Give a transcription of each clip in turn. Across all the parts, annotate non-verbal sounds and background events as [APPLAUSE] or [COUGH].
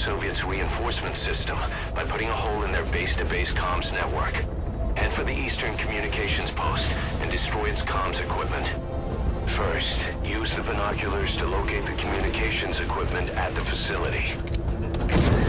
Soviets' reinforcement system by putting a hole in their base-to-base comms network. Head for the eastern communications post and destroy its comms equipment. First, use the binoculars to locate the communications equipment at the facility.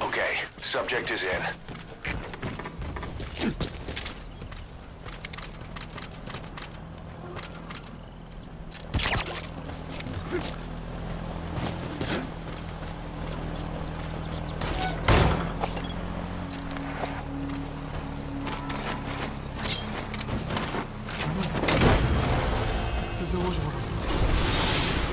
Okay, subject is in. Założył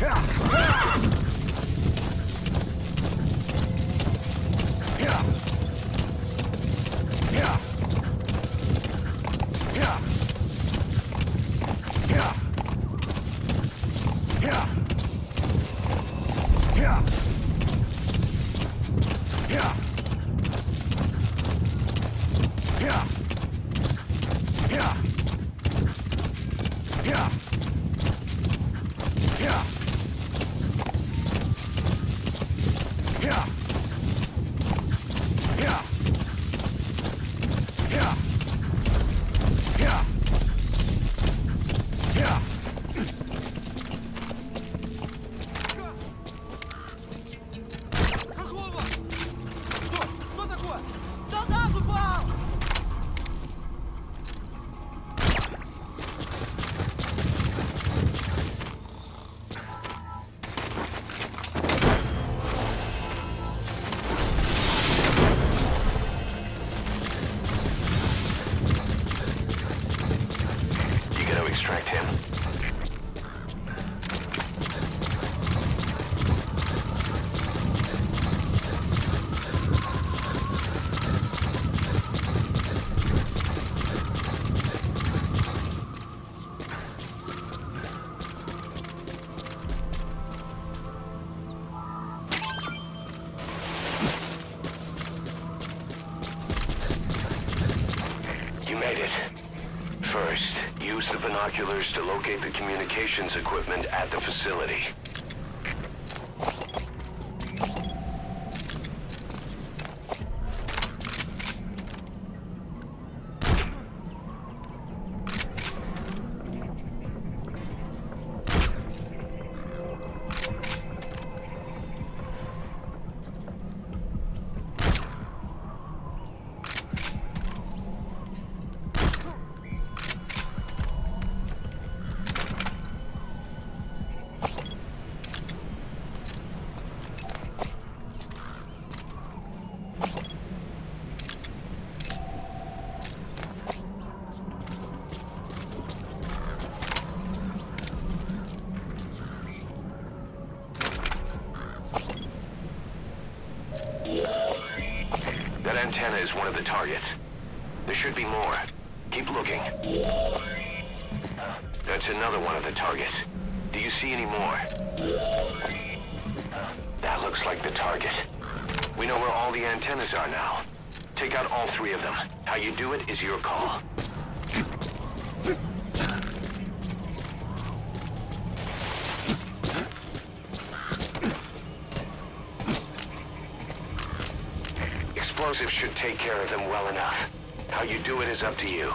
Yeah. Binoculars to locate the communications equipment at the facility. Antenna is one of the targets. There should be more. Keep looking. That's another one of the targets. Do you see any more? That looks like the target. We know where all the antennas are now. Take out all three of them. How you do it is your call. Explosives should take care of them well enough. How you do it is up to you.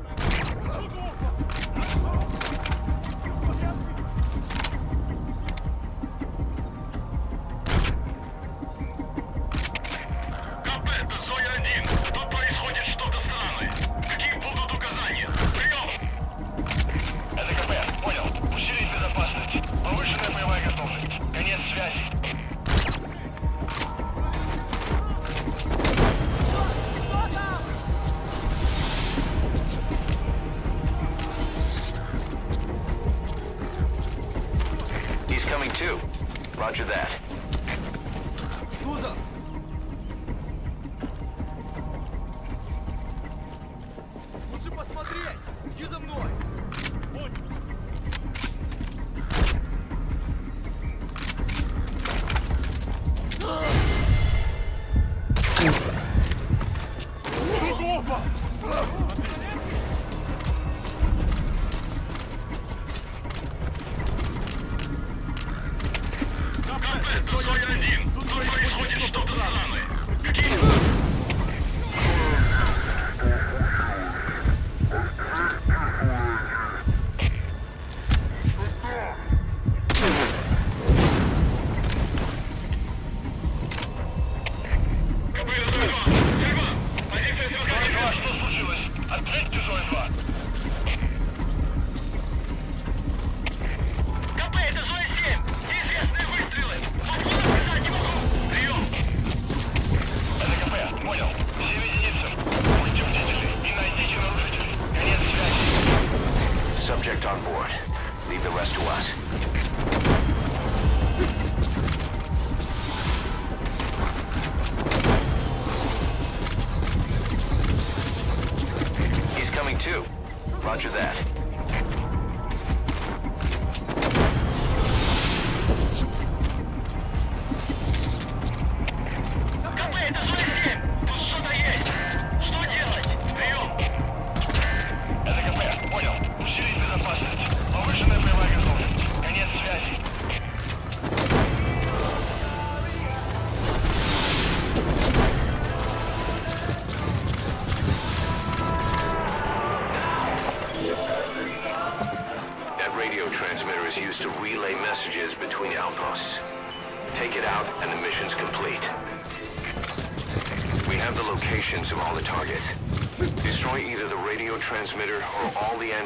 He's coming too. Roger that. Что за... Лучше посмотреть! Иди за мной! КП, 落ちたぞ! Roger that.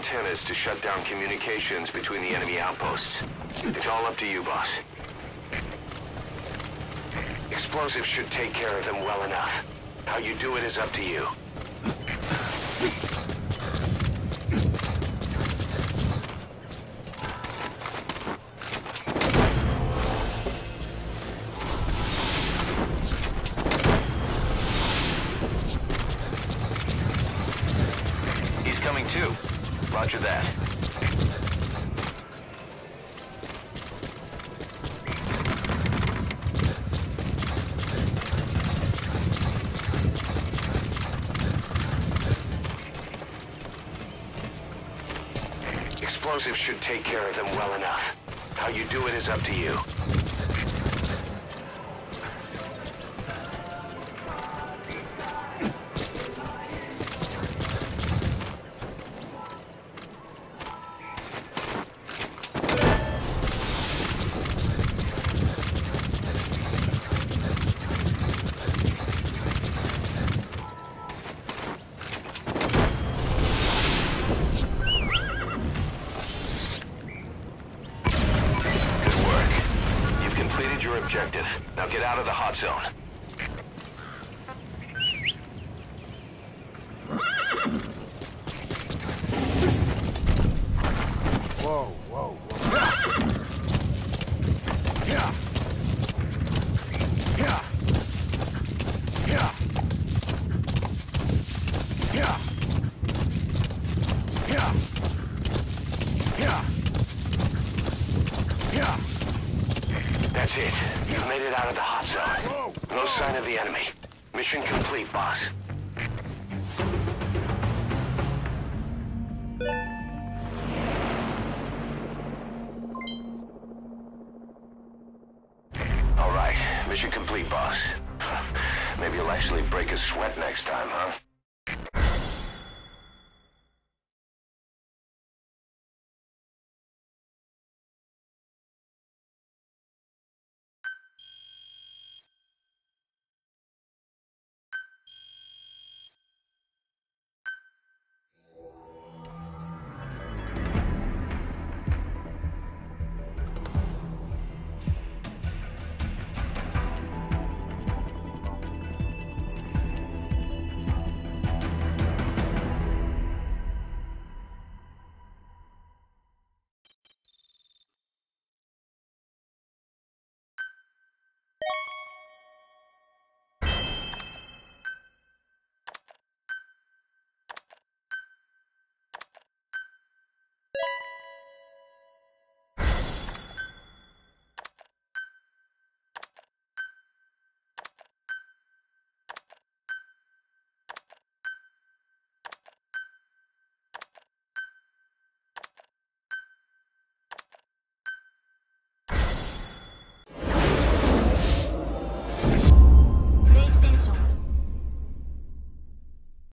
Antennas to shut down communications between the enemy outposts. It's all up to you, boss. Explosives should take care of them well enough. How you do it is up to you. Explosives should take care of them well enough. How you do it is up to you. Hot zone. Whoa, whoa, whoa. Mission complete, boss. [SIGHS] Maybe you'll actually break a sweat next time, huh?